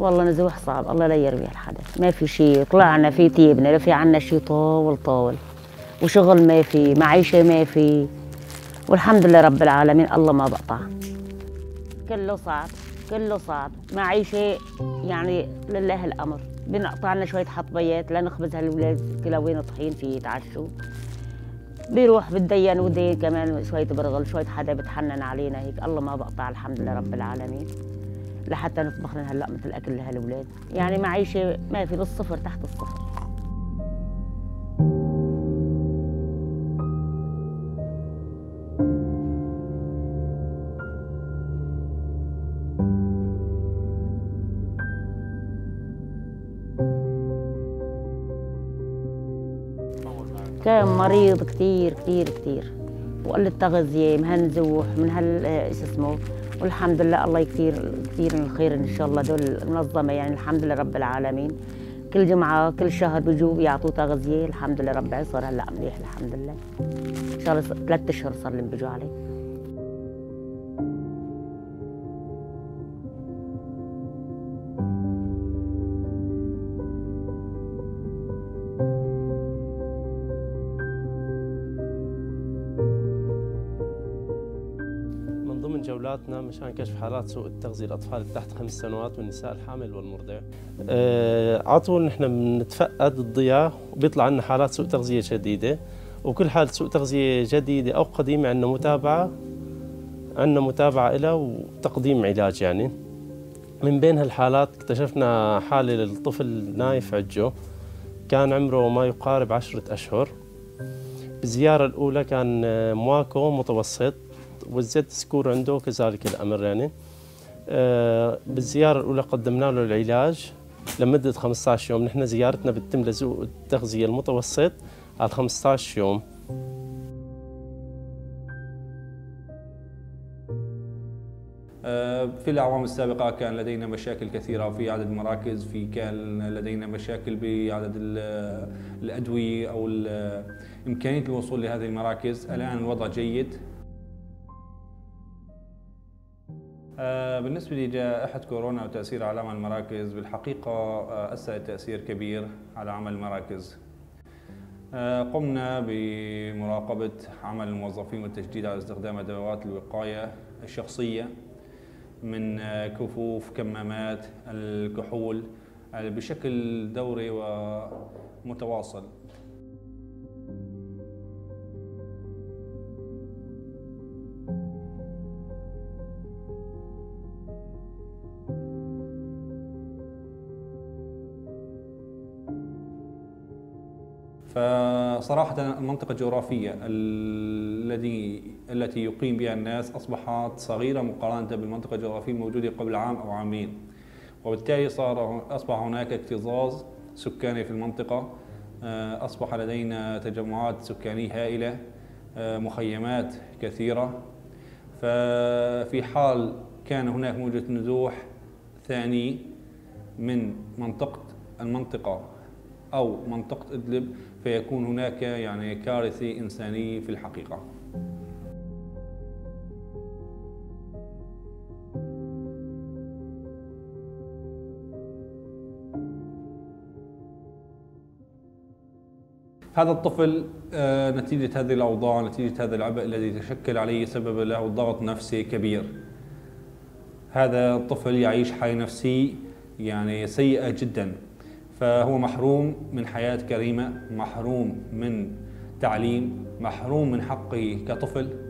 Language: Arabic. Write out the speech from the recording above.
والله نزوح صعب الله لا يروي الحدث ما في شيء طلعنا في تيبنا في عنا شيء طول طول. وشغل ما في معيشة ما في. والحمد لله رب العالمين الله ما بقطع. كله صعب كله صعب. معيشة يعني لله الأمر. بنقطع لنا شوية حطبيات لنخبز هالولاد كلاوين طحين فيه يتعشوا. بيروح بتدين ودين كمان شوية برغل شوية حدا بتحنن علينا هيك. الله ما بقطع الحمد لله رب العالمين. لحتى نطبخ لنا هلأ مثل الاكل لهالولاد يعني معيشة ما في بالصفر تحت الصفر. كان مريض كثير كثير كثير وقلة تغذية مهنزوح من هال شو اسمه والحمد لله الله كثير كثير الخير إن شاء الله. دول منظمة يعني الحمد لله رب العالمين. كل جمعة كل شهر بيجوا بيعطوه تغذية. الحمد لله رب صار هلأ مليح الحمد لله. إن شاء الله ثلاث أشهر صار لهم بيجوا عليه جولاتنا مشان كشف حالات سوء التغذية للأطفال تحت خمس سنوات والنساء الحامل والمرضع آه، على طول نحن بنتفقد الضياء وبيطلع عندنا حالات سوء تغذية شديدة. وكل حالة سوء تغذية جديدة أو قديمة عندنا متابعة عندنا متابعة لها وتقديم علاج يعني. من بين هالحالات اكتشفنا حالة للطفل نايف عجو. كان عمره ما يقارب عشرة أشهر. بالزيارة الأولى كان مواكو متوسط. والزد سكور عنده كذلك الأمر يعني. آه، بالزيارة الأولى قدمنا له العلاج لمدة 15 يوم. نحن زيارتنا بتتم لذوق التغذية المتوسط على 15 يوم. آه، في الأعوام السابقة كان لدينا مشاكل كثيرة في عدد المراكز في كان لدينا مشاكل بعدد الأدوية أو إمكانية الوصول لهذه المراكز. الآن الوضع جيد. بالنسبة لجائحة كورونا وتأثير على عمل المراكز بالحقيقة آه، أثرت تأثير كبير على عمل المراكز. آه، قمنا بمراقبة عمل الموظفين والتشديد على استخدام أدوات الوقاية الشخصية من كفوف كمامات الكحول بشكل دوري ومتواصل. فصراحة المنطقة الجغرافية الذي التي يقيم بها الناس أصبحت صغيرة مقارنة بالمنطقة الجغرافية الموجودة قبل عام أو عامين. وبالتالي صار أصبح هناك اكتظاظ سكاني في المنطقة. آه، أصبح لدينا تجمعات سكانية هائلة آه، مخيمات كثيرة. ففي حال كان هناك موجة نزوح ثاني من منطقة المنطقة. أو منطقة إدلب فيكون هناك يعني كارثة إنسانية في الحقيقة. هذا الطفل آه، نتيجة هذه الأوضاع نتيجة هذا العبء الذي تشكل عليه سبب له ضغط نفسي كبير. هذا الطفل يعيش حالة نفسية يعني سيئة جدا. فهو محروم من حياة كريمة محروم من تعليم محروم من حقه كطفل.